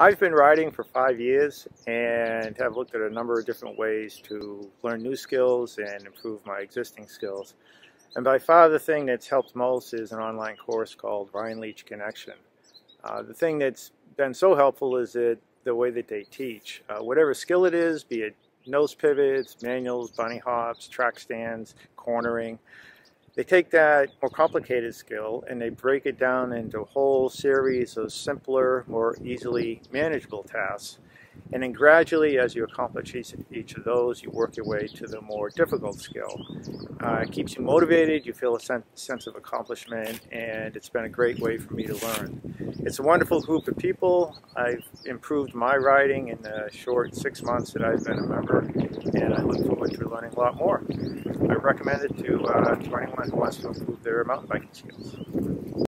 I've been riding for five years and have looked at a number of different ways to learn new skills and improve my existing skills. And by far the thing that's helped most is an online course called Ryan Leech Connection. Uh, the thing that's been so helpful is that the way that they teach. Uh, whatever skill it is, be it nose pivots, manuals, bunny hops, track stands, cornering, they take that more complicated skill and they break it down into a whole series of simpler, more easily manageable tasks. And then gradually, as you accomplish each, of those, you work your way to the more difficult skill. Uh, it keeps you motivated, you feel a sen sense of accomplishment, and it's been a great way for me to learn. It's a wonderful group of people. I've improved my riding in the short six months that I've been a member, and I look forward to learning a lot more. I recommend it to, uh, to anyone who wants to improve their mountain biking skills.